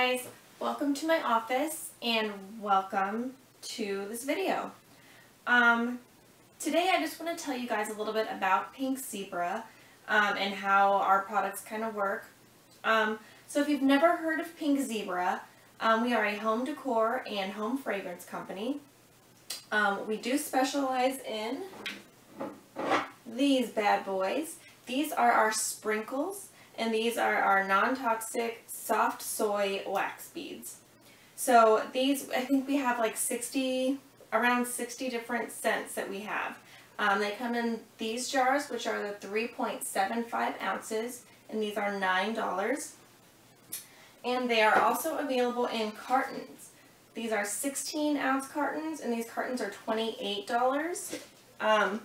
guys, welcome to my office and welcome to this video. Um, today I just want to tell you guys a little bit about Pink Zebra um, and how our products kind of work. Um, so if you've never heard of Pink Zebra, um, we are a home decor and home fragrance company. Um, we do specialize in these bad boys. These are our sprinkles and these are our non-toxic soft soy wax beads. So these, I think we have like 60, around 60 different scents that we have. Um, they come in these jars, which are the 3.75 ounces, and these are $9. And they are also available in cartons. These are 16 ounce cartons, and these cartons are $28. Um,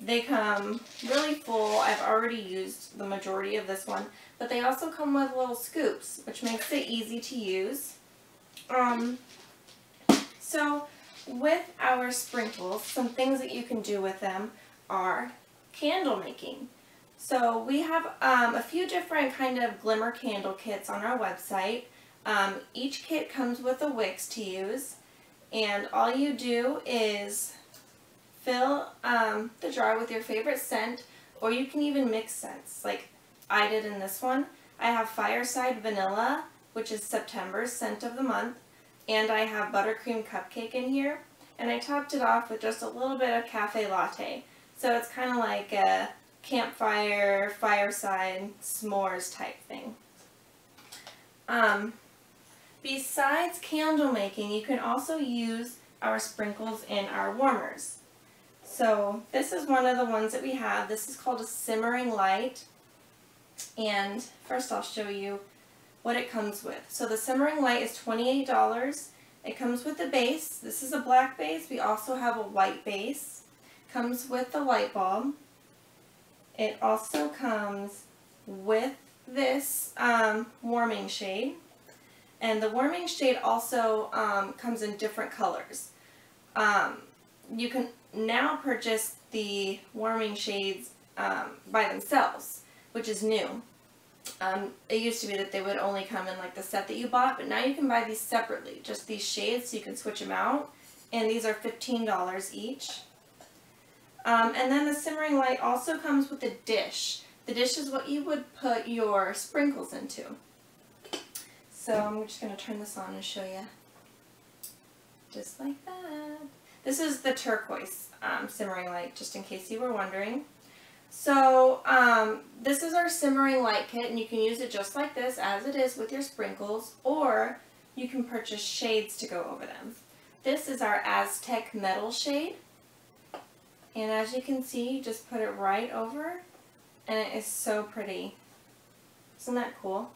they come really full. I've already used the majority of this one, but they also come with little scoops, which makes it easy to use. Um, so with our sprinkles, some things that you can do with them are candle making. So we have um, a few different kind of glimmer candle kits on our website. Um, each kit comes with a wicks to use, and all you do is fill um, the jar with your favorite scent, or you can even mix scents, like I did in this one. I have Fireside Vanilla, which is September's scent of the month, and I have Buttercream Cupcake in here, and I topped it off with just a little bit of Cafe Latte. So it's kind of like a campfire, fireside, s'mores type thing. Um, besides candle making, you can also use our sprinkles in our warmers. So this is one of the ones that we have. This is called a simmering light. And first I'll show you what it comes with. So the simmering light is $28. It comes with the base. This is a black base. We also have a white base. Comes with the light bulb. It also comes with this um, warming shade. And the warming shade also um, comes in different colors. Um, you can now purchase the warming shades um, by themselves, which is new. Um, it used to be that they would only come in like the set that you bought, but now you can buy these separately, just these shades so you can switch them out. And these are $15 each. Um, and then the simmering light also comes with a dish. The dish is what you would put your sprinkles into. So I'm just going to turn this on and show you. Just like that. This is the turquoise um, simmering light, just in case you were wondering. So um, this is our simmering light kit, and you can use it just like this, as it is with your sprinkles, or you can purchase shades to go over them. This is our Aztec metal shade, and as you can see, you just put it right over, and it is so pretty. Isn't that cool?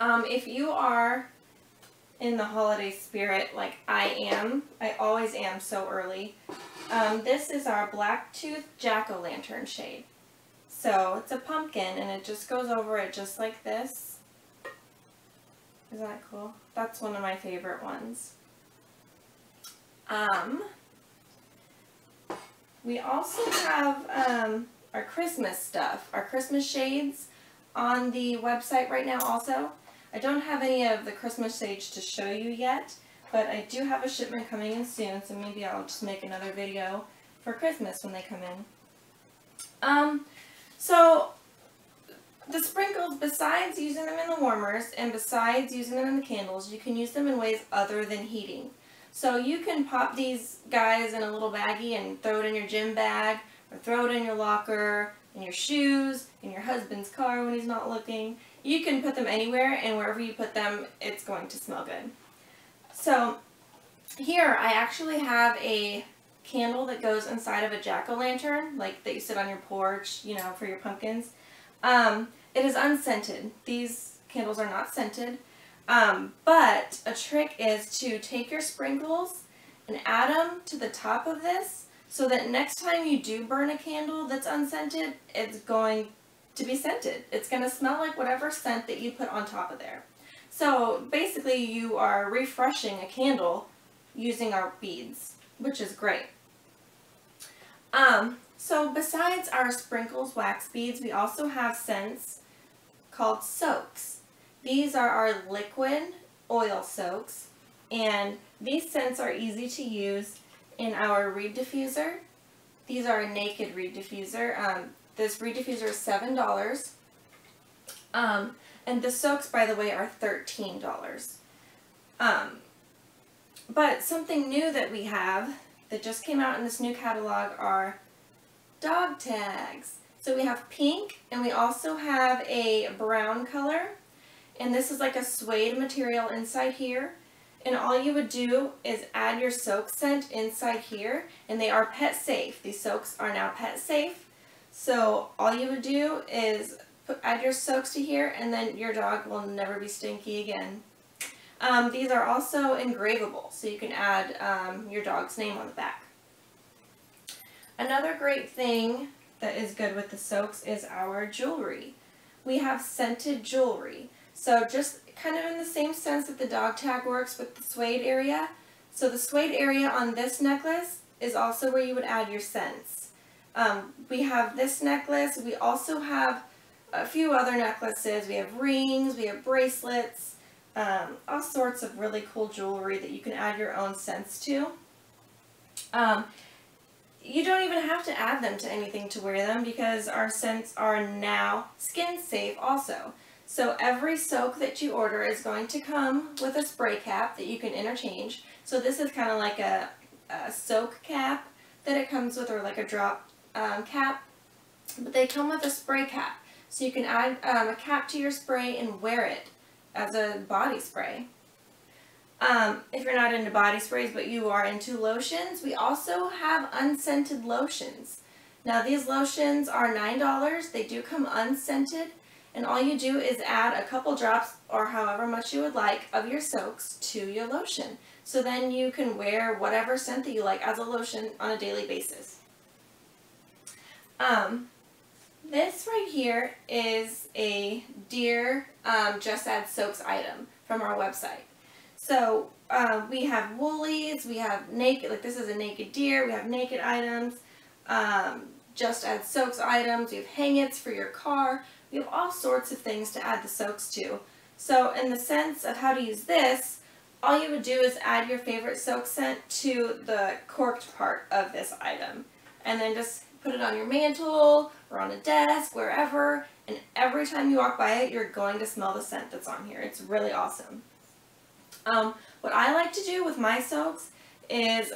Um, if you are in the holiday spirit like I am. I always am so early. Um, this is our Black Tooth Jack-O-Lantern shade. So it's a pumpkin and it just goes over it just like this. Isn't that cool? That's one of my favorite ones. Um, we also have um, our Christmas stuff, our Christmas shades on the website right now also. I don't have any of the Christmas sage to show you yet, but I do have a shipment coming in soon, so maybe I'll just make another video for Christmas when they come in. Um, so the sprinkles, besides using them in the warmers and besides using them in the candles, you can use them in ways other than heating. So you can pop these guys in a little baggie and throw it in your gym bag or throw it in your locker, in your shoes, in your husband's car when he's not looking. You can put them anywhere and wherever you put them, it's going to smell good. So here I actually have a candle that goes inside of a jack-o'-lantern, like that you sit on your porch, you know, for your pumpkins. Um, it is unscented. These candles are not scented. Um, but a trick is to take your sprinkles and add them to the top of this so that next time you do burn a candle that's unscented, it's going to be scented. It's going to smell like whatever scent that you put on top of there. So basically you are refreshing a candle using our beads, which is great. Um, so besides our sprinkles wax beads, we also have scents called soaks. These are our liquid oil soaks and these scents are easy to use in our reed diffuser. These are a naked reed diffuser. Um, this reed diffuser is $7. Um, and the soaks, by the way, are $13. Um, but something new that we have that just came out in this new catalog are dog tags. So we have pink and we also have a brown color. And this is like a suede material inside here. And all you would do is add your soak scent inside here. And they are pet safe. These soaks are now pet safe. So all you would do is put, add your soaks to here and then your dog will never be stinky again. Um, these are also engravable, so you can add um, your dog's name on the back. Another great thing that is good with the soaks is our jewelry. We have scented jewelry. So just kind of in the same sense that the dog tag works with the suede area. So the suede area on this necklace is also where you would add your scents. Um, we have this necklace. We also have a few other necklaces. We have rings, we have bracelets, um, all sorts of really cool jewelry that you can add your own scents to. Um, you don't even have to add them to anything to wear them because our scents are now skin safe also. So every soak that you order is going to come with a spray cap that you can interchange. So this is kind of like a, a, soak cap that it comes with or like a drop um, cap. But they come with a spray cap. So you can add um, a cap to your spray and wear it as a body spray. Um, if you're not into body sprays but you are into lotions, we also have unscented lotions. Now these lotions are $9. They do come unscented and all you do is add a couple drops or however much you would like of your soaks to your lotion. So then you can wear whatever scent that you like as a lotion on a daily basis. Um, this right here is a Deer um, Just Add Soaks item from our website. So uh, we have woolies, we have naked, like this is a naked deer, we have naked items, um, Just Add Soaks items, we have hang-its for your car, we have all sorts of things to add the soaks to. So in the sense of how to use this, all you would do is add your favorite soak scent to the corked part of this item. And then just put it on your mantle or on a desk, wherever, and every time you walk by it, you're going to smell the scent that's on here. It's really awesome. Um, what I like to do with my soaks is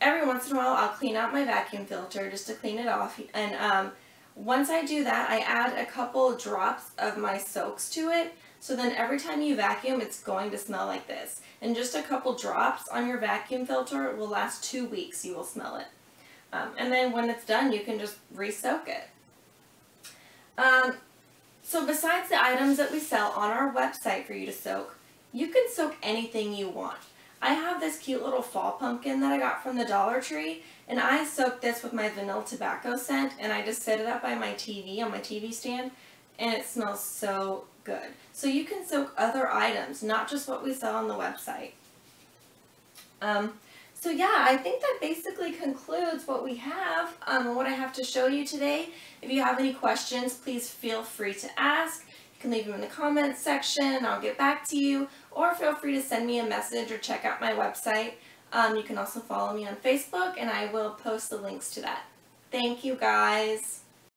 every once in a while I'll clean out my vacuum filter just to clean it off and um, once I do that, I add a couple drops of my soaks to it. So then every time you vacuum, it's going to smell like this. And just a couple drops on your vacuum filter will last two weeks. You will smell it. Um, and then when it's done, you can just re-soak it. Um, so besides the items that we sell on our website for you to soak, you can soak anything you want. I have this cute little fall pumpkin that I got from the Dollar Tree, and I soak this with my vanilla tobacco scent, and I just set it up by my TV, on my TV stand, and it smells so good. So you can soak other items, not just what we sell on the website. Um, so yeah, I think that basically concludes what we have, um, what I have to show you today. If you have any questions, please feel free to ask. You can leave them in the comments section. I'll get back to you. Or feel free to send me a message or check out my website. Um, you can also follow me on Facebook and I will post the links to that. Thank you guys.